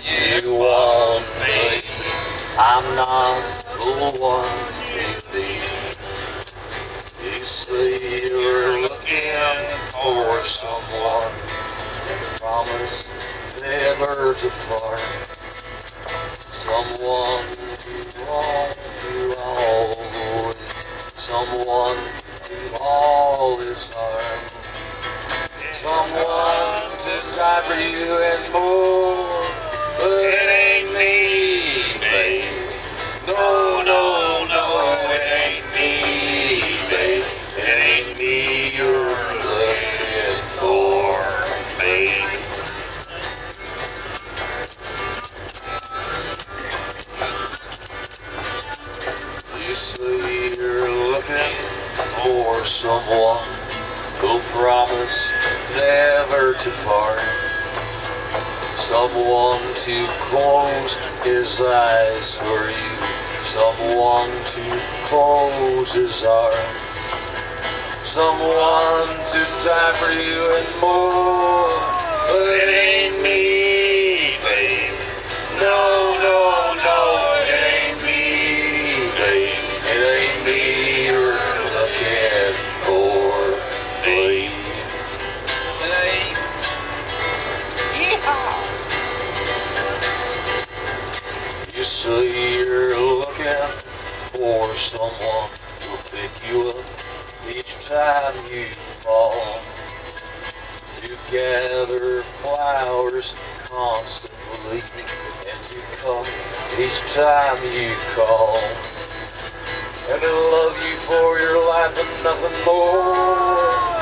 you want me. I'm not the one you need. You say you're looking for someone. Promise never to part. Someone to hold you all the way. Someone to all his heart. Someone to die for you and more. Say you're looking for someone who'll promise never to part. Someone to close his eyes for you. Someone to close his heart. Someone to die for you and more. It ain't me you're looking for, babe. Yeehaw. You say you're looking for someone who'll pick you up each time you fall. To gather flowers constantly and to come each time you call. And will love you for your life and nothing more.